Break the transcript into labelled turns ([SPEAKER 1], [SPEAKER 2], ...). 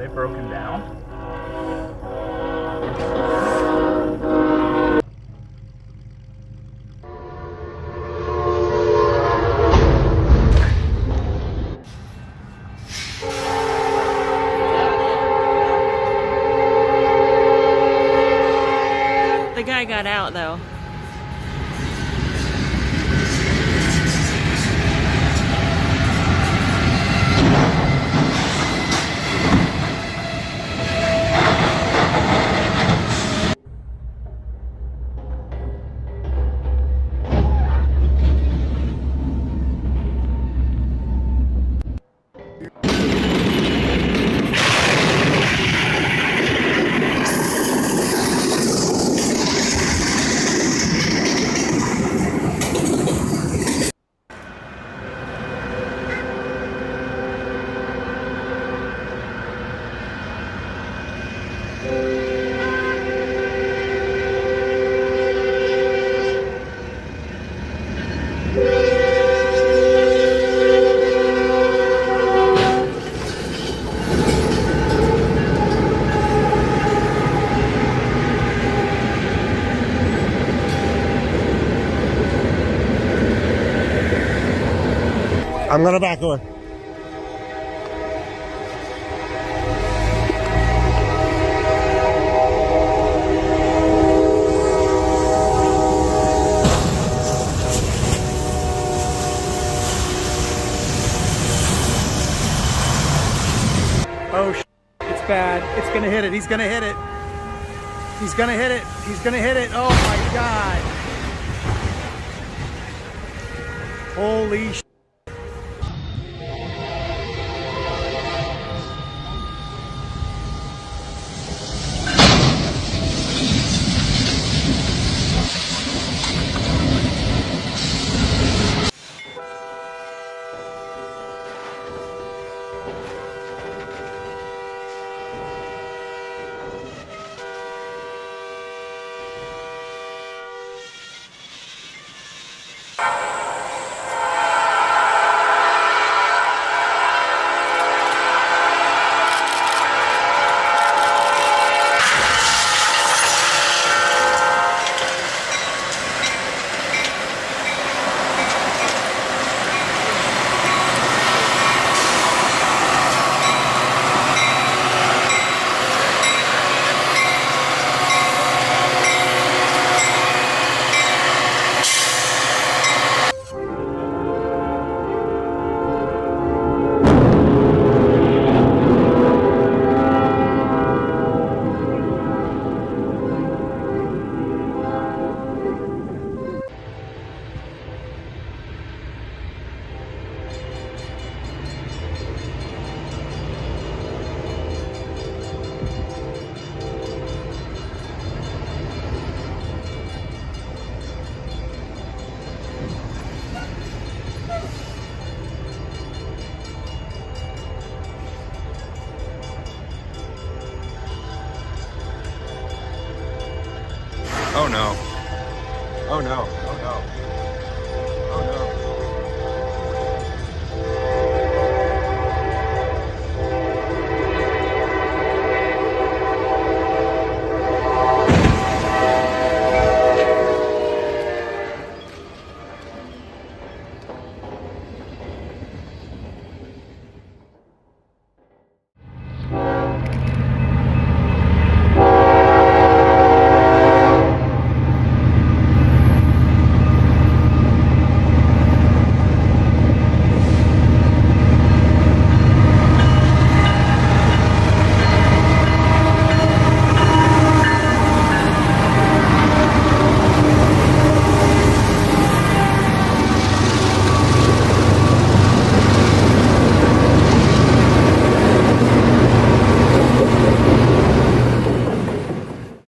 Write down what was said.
[SPEAKER 1] They broken down?
[SPEAKER 2] The guy got out though.
[SPEAKER 3] I'm gonna back away.
[SPEAKER 1] Oh, it's bad. It's gonna hit it. He's gonna hit it. He's gonna hit it. He's gonna hit it. Oh my god. Holy
[SPEAKER 3] Oh no. Oh no.